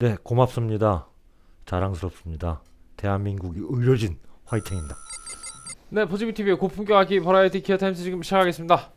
네, 고맙습니다. 자랑스럽습니다. 대한민국이 의료진 화이팅입니다. 네, 포지비 TV의 고품격 악기 버라이티 기어 타임스 지금 시작하겠습니다.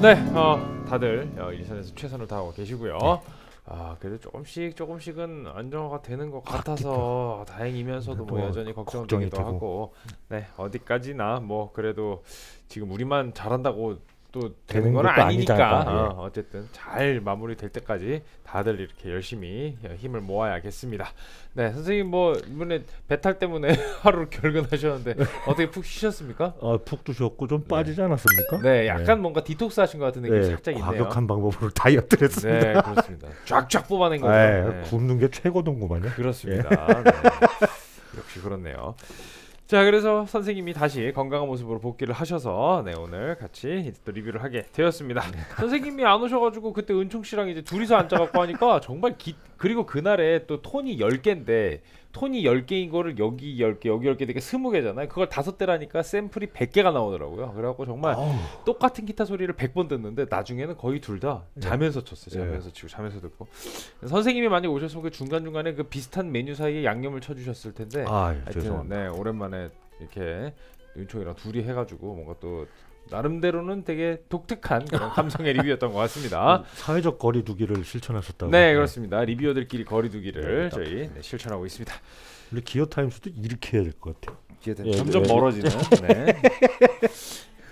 네, 어, 다들 어, 일선에서 최선을 다하고 계시고요. 네. 아, 그래도 조금씩 조금씩은 안정화가 되는 것 같아서 다행이면서도 뭐뭐 여전히 걱정이 걱정되기도. 하고, 네, 어디까지나 뭐 그래도 지금 우리만 잘한다고 또 되는 되는 건 아니니까 아니다가, 예. 어, 어쨌든 잘 마무리될 때까지 다들 이렇게 열심히 힘을 모아야겠습니다. 네, 선생님 뭐 이번에 배탈 때문에 하루 결근하셨는데 어떻게 푹 쉬셨습니까? 어, 푹도 쉬었고 좀 빠지지 않았습니까? 네, 약간 뭔가 디톡스 하신 것 같은 느낌이 네, 살짝 있네요. 과격한 방법으로 다이어트를 했습니다. 네, 그렇습니다. 쫙쫙 뽑아낸 거죠. 네, 네. 굶는 게 최고동구만요. 그렇습니다. 네. 역시 그렇네요. 자, 그래서 선생님이 다시 건강한 모습으로 복귀를 하셔서 네 오늘 같이 이제 또 리뷰를 하게 되었습니다. 선생님이 안 오셔가지고 그때 은총 씨랑 이제 둘이서 앉아갖고 하니까 정말 기 그리고 그날에 또 톤이 10 개인데 톤이 10개인 거를 여기 10개 여기 10개 되게 20개잖아요. 그걸 다섯 대라니까 샘플이 100개가 나오더라고요. 그래갖고 정말 어우, 똑같은 기타 소리를 100번 듣는데 나중에는 거의 둘 다 자면서 쳤어요. 네. 자면서 치고 자면서 듣고. 선생님이 만약 오셨으면 그 중간중간에 그 비슷한 메뉴 사이에 양념을 쳐 주셨을 텐데 아, 예, 죄송합니다. 네, 오랜만에 이렇게 윤총이랑 둘이 해 가지고 뭔가 또 나름대로는 되게 독특한 그런 감성의 리뷰였던 것 같습니다. 사회적 거리두기를 실천하셨다고. 네, 그렇습니다. reviewer들끼리 거리두기를 네, 저희 네, 실천하고 있습니다. 우리 기어 타임스도 이렇게 해야 될 것 같아요. 예, 점점 예, 멀어지는. 네.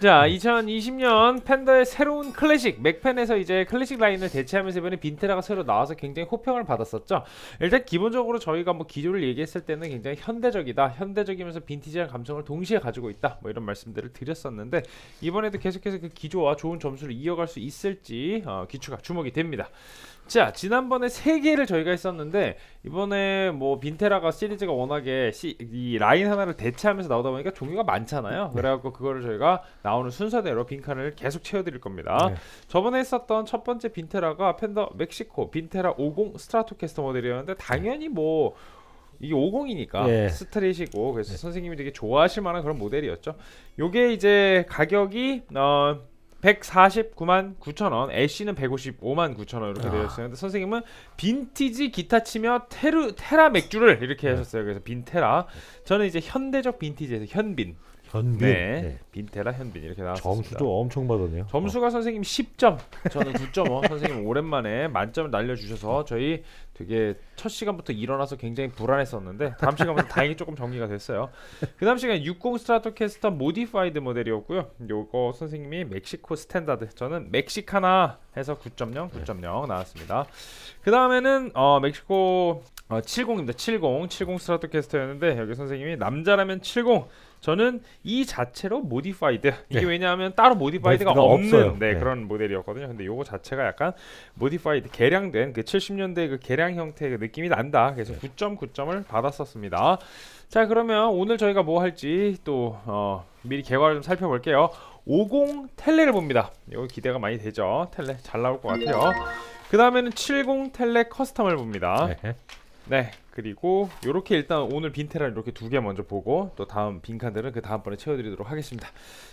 자, 2020년 펜더의 새로운 클래식 멕펜에서 이제 클래식 라인을 대체하면서 이번에 빈테라가 새로 나와서 굉장히 호평을 받았었죠. 일단 기본적으로 저희가 뭐 기조를 얘기했을 때는 굉장히 현대적이다, 현대적이면서 vintage한 감성을 동시에 가지고 있다, 뭐 이런 말씀들을 드렸었는데 이번에도 계속해서 그 기조와 좋은 점수를 이어갈 수 있을지 어, 기추가 주목이 됩니다. 자 지난번에 세 개를 저희가 했었는데 이번에 뭐 빈테라가 시리즈가 워낙에 시, 이 라인 하나를 대체하면서 나오다 보니까 종류가 많잖아요. 그래갖고 그거를 저희가 나오는 순서대로 빈칸을 계속 채워드릴 겁니다. 네. 저번에 했었던 첫 번째 빈테라가 팬더 멕시코 빈테라 50 스트라토캐스터 모델이었는데 당연히 뭐 이게 50이니까 예. 스트릿이고 그래서 선생님이 되게 좋아하실 만한 그런 모델이었죠. 요게 이제 가격이 어 149만 9천 원, 애쉬는 155만 9천 원 이렇게 아. 되어 있어요. 근데 선생님은 빈티지 기타 치며 테르 테라 맥주를 이렇게 네. 하셨어요. 그래서 빈테라. 저는 이제 현대적 빈티지에서 현빈. 현빈. 네. 네. 빈테라 현빈 이렇게 나왔습니다. 점수도 엄청 받았네요. 점수가 선생님 10점, 저는 9.5. 선생님 오랜만에 만점을 날려주셔서 저희 되게 첫 시간부터 일어나서 굉장히 불안했었는데 다음 시간부터 다행히 조금 정리가 됐어요. 그 다음 시간 60 스트라토캐스터 modified 모델이었고요. 요거 선생님이 멕시코 standard, 저는 멕시카나 해서 9.0, 9.0 나왔습니다. 그 다음에는 어, 멕시코 어, 70입니다. 70, 70 스트라토캐스터였는데 여기 선생님이 남자라면 70. 저는 이 자체로 modified 이게 네. 왜냐하면 따로 modified가 없는 없어요. 네, 네. 그런 모델이었거든요. 근데 요거 자체가 약간 modified 개량된 그 70년대 그 개량 형태의 그 느낌이 난다. 그래서 네. 9.9점을 받았었습니다. 자 그러면 오늘 저희가 뭐 할지 또 어, 미리 결과를 좀 살펴볼게요. 50 텔레를 봅니다. 이거 기대가 많이 되죠. 텔레 잘 나올 것 같아요. 그 다음에는 70 텔레 custom을 봅니다. 네. 네. 그리고 요렇게 일단 오늘 빈테라 이렇게 두 개 먼저 보고 또 다음 빈칸들은 그 다음번에 채워드리도록 하겠습니다.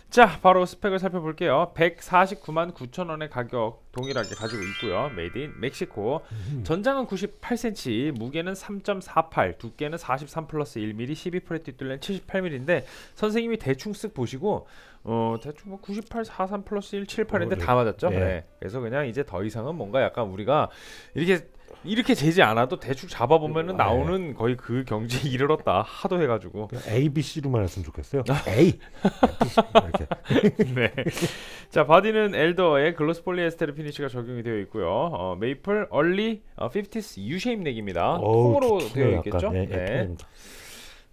자, 바로 스펙을 살펴볼게요. 149만 9천 원의 가격 동일하게 가지고 있고요. Made in Mexico. 전장은 98cm, 무게는 3.48, 두께는 43 플러스 1mm, 12프렛 뒷둘레는 78mm인데 선생님이 대충 쓱 보시고 어 대충 뭐 98, 43 플러스 1, 78인데 어, 네. 다 맞았죠. 네. 네. 그래서 그냥 이제 더 이상은 뭔가 약간 우리가 이렇게 이렇게 재지 않아도 대충 잡아보면은 네. 나오는 거의 그 경지에 이르렀다 하도 해가지고 A, B, C로만 했으면 좋겠어요. A, B, C 이렇게. 네. 자 body는 alder의 gloss polyester finish가 적용이 되어 있고요. 어, maple early 어, 50s U shape neck입니다. 좋네요, 되어. 있겠죠? 예, 예, 네. 톤입니다.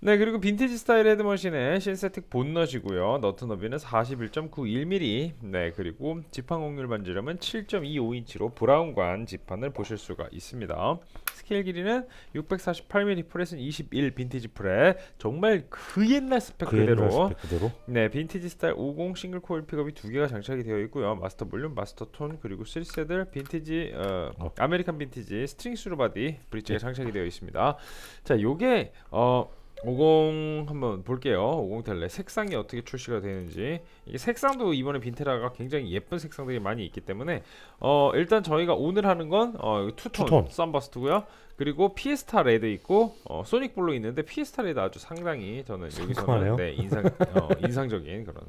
네 그리고 빈티지 스타일 헤드머신의 신세틱 본넛이고요. 너트 너비는 41.91mm 네 그리고 지판 곡률 반지름은 7.25인치로 브라운관 지판을 보실 수가 있습니다. 스케일 길이는 648mm fret은 21 vintage fret. 정말 그 옛날 스펙 그 옛날 그대로. 스펙 그대로. 네 빈티지 스타일 50 single coil pickup이 두 개가 장착이 되어 있고요. master volume master tone 그리고 3 saddle vintage 어, 어. American vintage string through body bridge가 장착이 되어 있습니다. 자 요게 어 50 한번 볼게요. 50 텔레 색상이 어떻게 출시가 되는지 이게 색상도 이번에 빈테라가 굉장히 예쁜 색상들이 많이 있기 때문에 어 일단 저희가 오늘 하는 건 어, two-tone, two-tone. sunburst고요. 그리고 Fiesta Red 있고 어, Sonic Blue 있는데 Fiesta Red 아주 상당히 저는 여기서는. 네, 인상 어, 인상적인 그런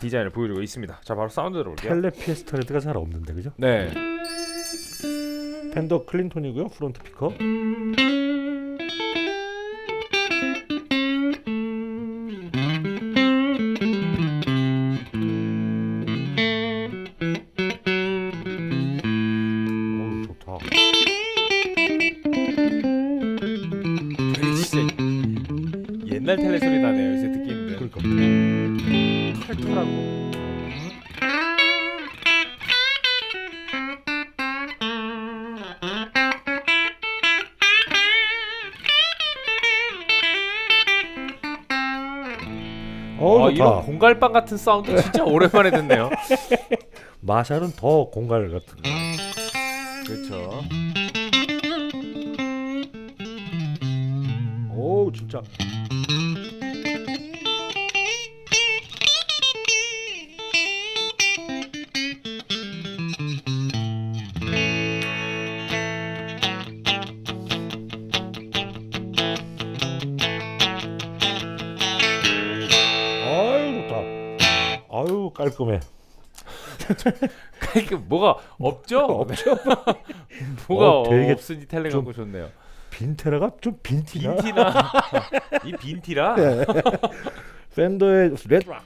디자인을 보여주고 있습니다. 자 바로 사운드 들어볼게요. 텔레 Fiesta Red가 잘 없는데 그죠? 네. 펜더 클린톤이고요. 프론트 피커. 힘든. 그러니까 털털하고. 어 아. 이런 공갈빵 같은 사운드 진짜 오랜만에 듣네요. 마샬은 더 공갈 같은. 거. 그렇죠. 오 진짜. 아유 깔끔해. 이게 뭐가 없죠? 없죠. 뭐가 어, 되게 없으니 텔레 좀- 갖고 좋네요. 빈테라가 좀 빈티나. 빈티나 이 빈티라 네. 팬더의 레드락.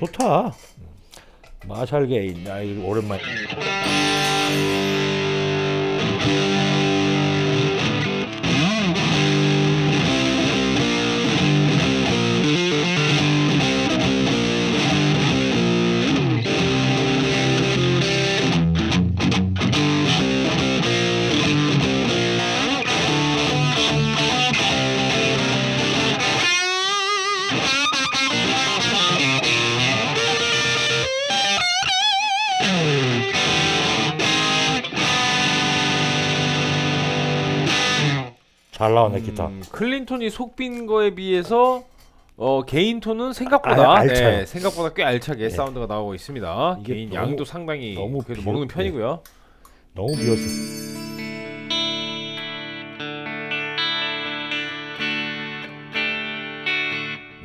좋다. 마샬 게인. 아 이거 오랜만에. 잘 나오네 기타. 음, 클린톤이 속빈 거에 비해서 어, 개인 톤은 생각보다 아. 네, 생각보다 꽤 알차게 사운드가 나오고 있습니다. 개인 너무- 양도 상당히 너무 그래도 비어- 먹는 편이고요. 너무 비었어.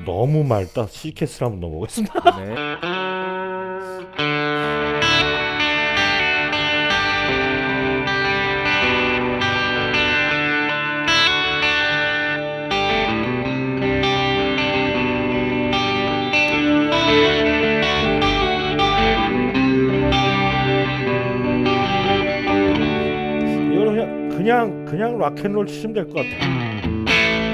너무 맑다. 시캐스를 한번 넣어보겠습니다. 그냥 락앤롤 치시면 될 것 같아.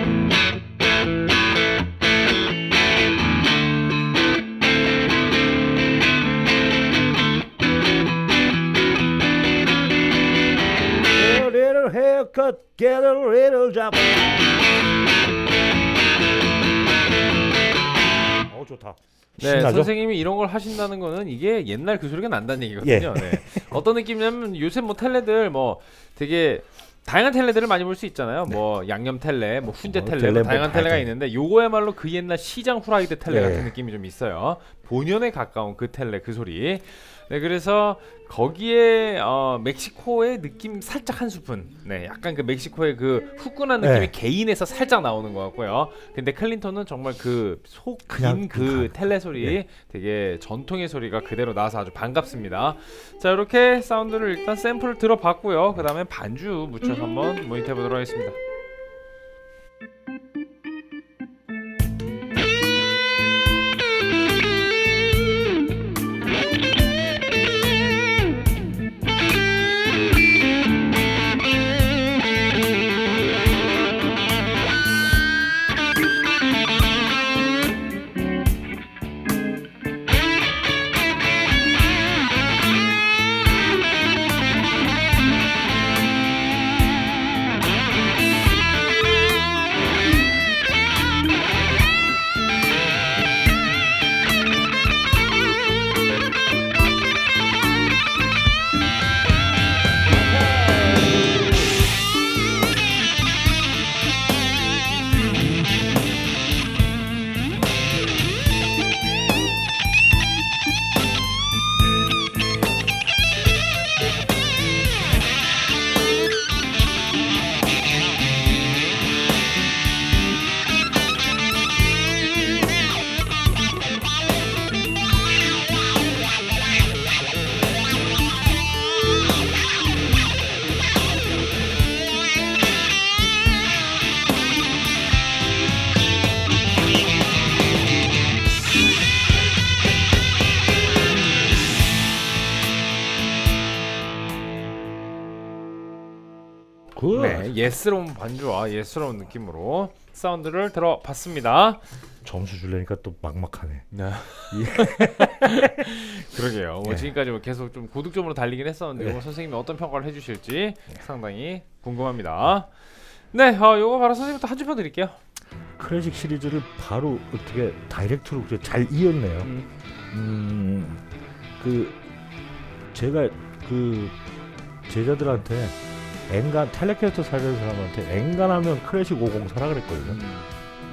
A little haircut, get a little job. 어 좋다. 네, 신나죠? 선생님이 이런 걸 하신다는 거는 이게 옛날 그 소리가 난다는 얘기거든요. 네. 어떤 느낌이냐면 요새 뭐 텔레들 뭐 되게 다양한 텔레들을 많이 볼 수 있잖아요. 뭐 양념 텔레, 뭐 훈제 뭐 텔레, 텔레 뭐뭐 다양한 텔레가 다양한. 있는데 요거야말로 그 옛날 시장 후라이드 텔레 네. 같은 느낌이 좀 있어요. 본연에 가까운 그 텔레 그 소리. 네, 그래서 거기에 어, ม็식코의 느낌 살짝 한 스푼. 네, 약간 그 멕시코의 그 후끈한 느낌이 네. 개인에서 살짝 나오는 것 같고요. 근데 클린턴은 정말 그 속긴 그 그- 텔레 소리 네. 되게 전통의 소리가 그대로 나서 아주 반갑습니다. 자 이렇게 사운드를 일단 샘플을 들어봤고요. 그 다음에 반주 묻혀서 한번 모니터 해 보도록 하겠습니다. Good. 네, 예스러운 반주와 예스러운 느낌으로 사운드를 들어봤습니다. 점수 줄래니까 또 막막하네. 네. 그러게요. 뭐 예. 지금까지 뭐 계속 좀 고득점으로 달리긴 했었는데 예. 이거 선생님이 어떤 평가를 해주실지 상당히 궁금합니다. 네, 어, 요거 바로 선생님부터 한 줄평 드릴게요. 클래식 시리즈를 바로 어떻게 direct로 잘 이었네요. 음, 그 제가 그 제자들한테 엔간 텔레캐스터 살려는 사람한테 엔간하면 클래식 50 사라 그랬거든요.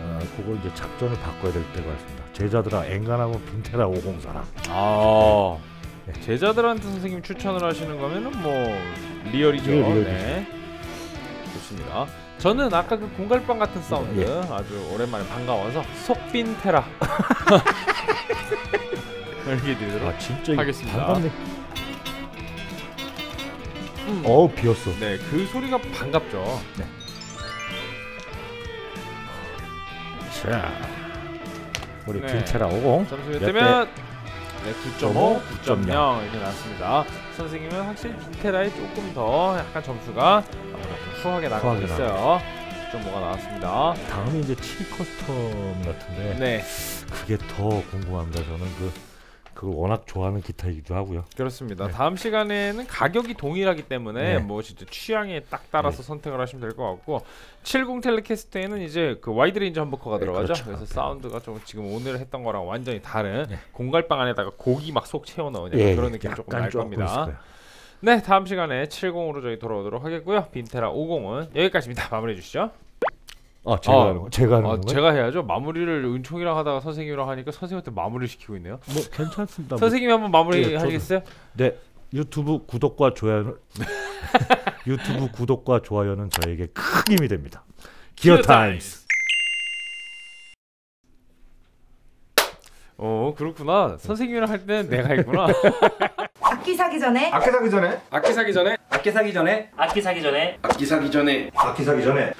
어, 그거 이제 작전을 바꿔야 될 때가 있습니다. 제자들아 엔간하면 빈테라 50 사라. 아, 네. 제자들한테 선생님 추천을 하시는 거면은 뭐 리얼이죠. 리얼, 리얼이죠. 네. 좋습니다. 저는 아까 그 공갈빵 같은 사운드 예. 아주 오랜만에 반가워서 속빈테라 이렇게 드리도록 아 진짜 하겠습니다. 반갑네. 음. 어우 비었어. 네, 그 소리가 반갑죠. 자, 우리 네. 50. 점수 몇 되면 네, 9.5, 9.0, 9.0 이렇게 나왔습니다. 선생님은 확실히 빈테라에 조금 더 약간 점수가 아무래도 후하게 나가고 후하게 있어요. 9.5가 나왔습니다. 다음이 이제 7 커스텀 같은데 네, 그게 더 궁금합니다. 저는 그 그걸 워낙 좋아하는 기타이기도 하고요. 그렇습니다. 네. 다음 시간에는 가격이 동일하기 때문에 네. 뭐 진짜 취향에 딱 따라서 선택을 하시면 될 것 같고 70 텔레캐스터에는 이제 그 wide range humbucker가 네, 들어가죠. 그렇죠. 그래서 네. 사운드가 좀 지금 오늘 했던 거랑 완전히 다른 네. 공갈빵 안에다가 고기 막 속 채워 넣은 예, 그런 예, 느낌 조금 날 조금 있을 겁니다. 네, 다음 시간에 70으로 저희 돌아오도록 하겠고요. 빈테라 50은 여기까지입니다. 마무리해 주시죠. 아 제가 어, 하는 거, 제가 하는 어, 건가요? 제가 해야죠. 마무리를 은총이랑 하다가 선생님이랑 하니까 선생님한테 마무리를 시키고 있네요. 뭐 괜찮습니다. 뭐, 선생님이 한번 마무리 예, 하시겠어요? 네 유튜브 구독과 좋아요는 유튜브 구독과 좋아요는 저에게 큰 힘이 됩니다. 기어 타임스. 어, 그렇구나. 선생님이랑 할 때는 내가 했구나. 악기 사기 전에 악기 사기 전에 악기 사기 전에 악기 사기 전에? 악기 사기 전에. 악기 사기 전에. 악기 사기 전에.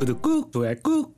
구독 꾹 좋아요 꾹